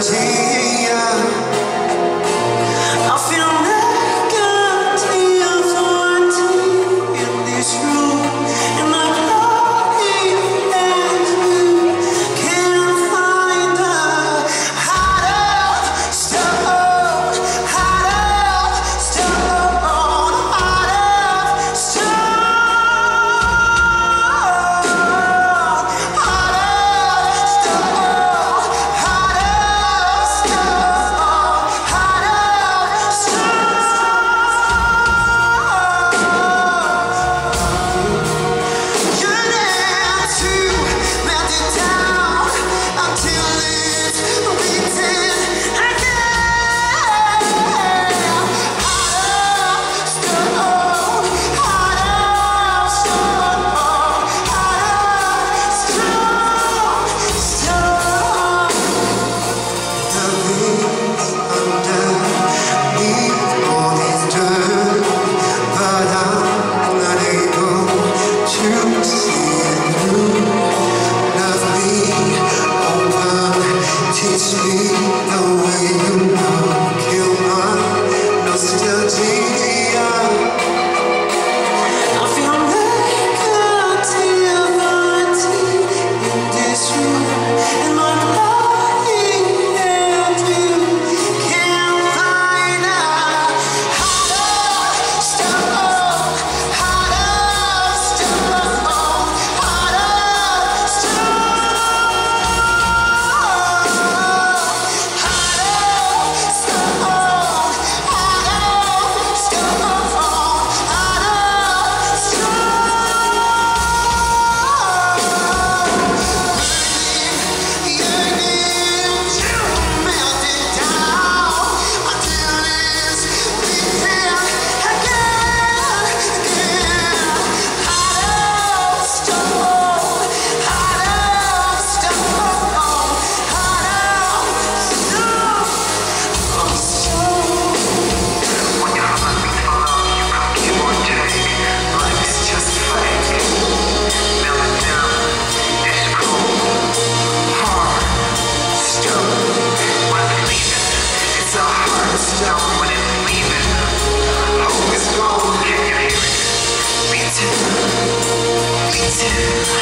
nostalgia. Yeah.